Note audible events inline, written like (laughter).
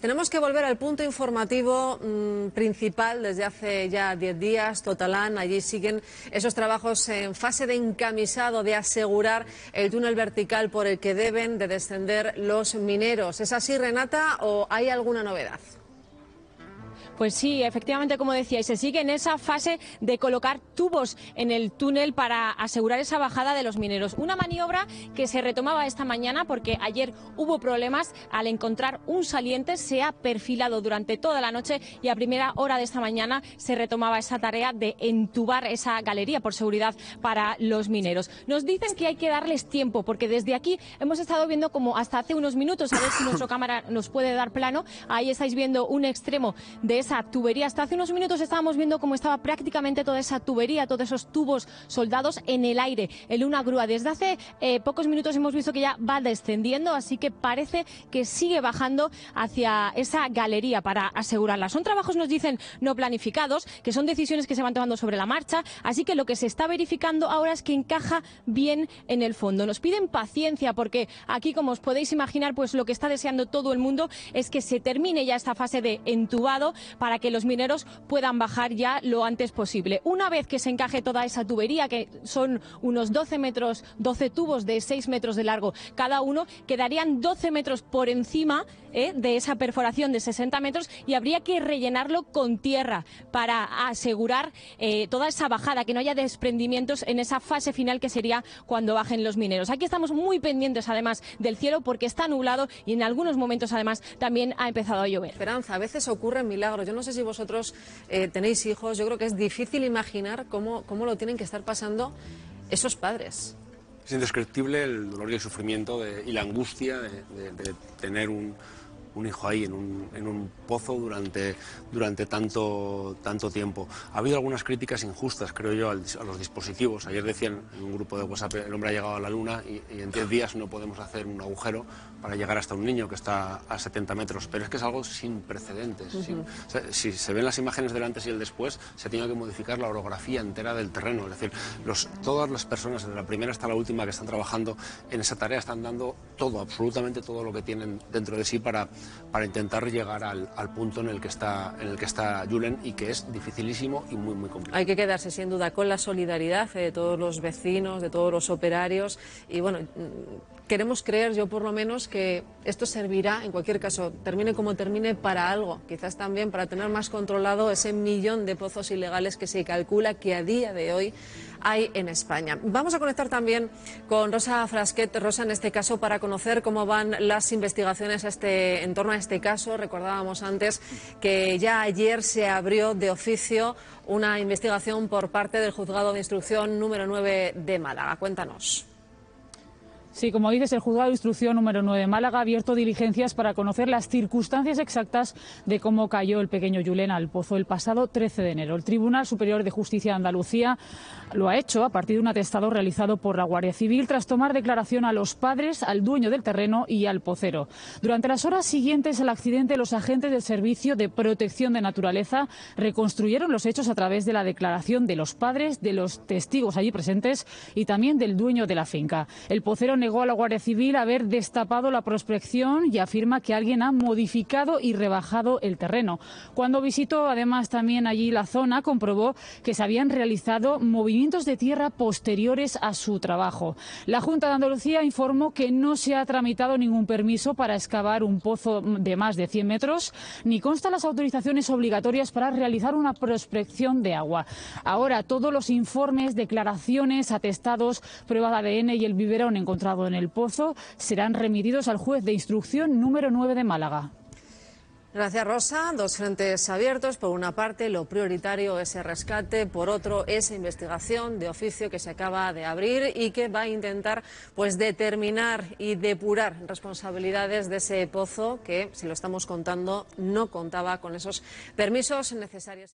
Tenemos que volver al punto informativo mmm, principal desde hace ya 10 días, Totalán. Allí siguen esos trabajos en fase de encamisado de asegurar el túnel vertical por el que deben de descender los mineros. ¿Es así, Renata, o hay alguna novedad? Pues sí, efectivamente, como decíais, se sigue en esa fase de colocar tubos en el túnel para asegurar esa bajada de los mineros. Una maniobra que se retomaba esta mañana porque ayer hubo problemas al encontrar un saliente, se ha perfilado durante toda la noche y a primera hora de esta mañana se retomaba esa tarea de entubar esa galería por seguridad para los mineros. Nos dicen que hay que darles tiempo porque desde aquí hemos estado viendo como hasta hace unos minutos, a ver si nuestra (coughs) cámara nos puede dar plano, ahí estáis viendo un extremo de esa esa tubería. Hasta hace unos minutos estábamos viendo cómo estaba prácticamente toda esa tubería, todos esos tubos soldados en el aire, en una grúa. Desde hace eh, pocos minutos hemos visto que ya va descendiendo, así que parece que sigue bajando hacia esa galería para asegurarla. Son trabajos, nos dicen, no planificados, que son decisiones que se van tomando sobre la marcha, así que lo que se está verificando ahora es que encaja bien en el fondo. Nos piden paciencia porque aquí, como os podéis imaginar, pues lo que está deseando todo el mundo es que se termine ya esta fase de entubado para que los mineros puedan bajar ya lo antes posible. Una vez que se encaje toda esa tubería, que son unos 12 metros, 12 tubos de 6 metros de largo cada uno, quedarían 12 metros por encima ¿eh? de esa perforación de 60 metros y habría que rellenarlo con tierra para asegurar eh, toda esa bajada, que no haya desprendimientos en esa fase final que sería cuando bajen los mineros. Aquí estamos muy pendientes además del cielo porque está nublado y en algunos momentos además también ha empezado a llover. Esperanza, a veces ocurren milagros. Yo no sé si vosotros eh, tenéis hijos, yo creo que es difícil imaginar cómo, cómo lo tienen que estar pasando esos padres. Es indescriptible el dolor y el sufrimiento y la angustia de, tener un, un hijo ahí en un, en un pozo durante, durante tanto, tanto tiempo. Ha habido algunas críticas injustas, creo yo, al, a los dispositivos. Ayer decían en un grupo de WhatsApp, el hombre ha llegado a la luna y, y en 10 días no podemos hacer un agujero para llegar hasta un niño que está a 70 metros, pero es que es algo sin precedentes. Uh -huh. sin, o sea, si se ven las imágenes del antes y el después, se tiene que modificar la orografía entera del terreno. Es decir, los, todas las personas, desde la primera hasta la última, que están trabajando en esa tarea, están dando todo, absolutamente todo lo que tienen dentro de sí para, para intentar llegar al, punto en el que está en el que está Julen y que es dificilísimo y muy muy complicado. Hay que quedarse sin duda con la solidaridad de todos los vecinos, de todos los operarios y bueno, queremos creer yo por lo menos que esto servirá en cualquier caso, termine como termine para algo, quizás también para tener más controlado ese millón de pozos ilegales que se calcula que a día de hoy hay en España. Vamos a conectar también con Rosa Frasquet, Rosa en este caso, para conocer cómo van las investigaciones este, en torno a este caso. Recordábamos antes que ya ayer se abrió de oficio una investigación por parte del Juzgado de Instrucción número 9 de Málaga. Cuéntanos. Sí, como dices, el juzgado de instrucción número 9 de Málaga ha abierto diligencias para conocer las circunstancias exactas de cómo cayó el pequeño Yulen al pozo el pasado 13 de enero. El Tribunal Superior de Justicia de Andalucía lo ha hecho a partir de un atestado realizado por la Guardia Civil tras tomar declaración a los padres, al dueño del terreno y al pocero. Durante las horas siguientes al accidente, los agentes del Servicio de Protección de Naturaleza reconstruyeron los hechos a través de la declaración de los padres, de los testigos allí presentes y también del dueño de la finca. El pocero negó a la Guardia Civil haber destapado la prospección y afirma que alguien ha modificado y rebajado el terreno. Cuando visitó además también allí la zona, comprobó que se habían realizado movimientos de tierra posteriores a su trabajo. La Junta de Andalucía informó que no se ha tramitado ningún permiso para excavar un pozo de más de 100 metros, ni constan las autorizaciones obligatorias para realizar una prospección de agua. Ahora, todos los informes, declaraciones, atestados, pruebas de ADN y el biberón en el pozo serán remitidos al juez de instrucción número 9 de Málaga. Gracias, Rosa. Dos frentes abiertos. Por una parte, lo prioritario es el rescate. Por otro, esa investigación de oficio que se acaba de abrir y que va a intentar pues, determinar y depurar responsabilidades de ese pozo que, si lo estamos contando, no contaba con esos permisos necesarios.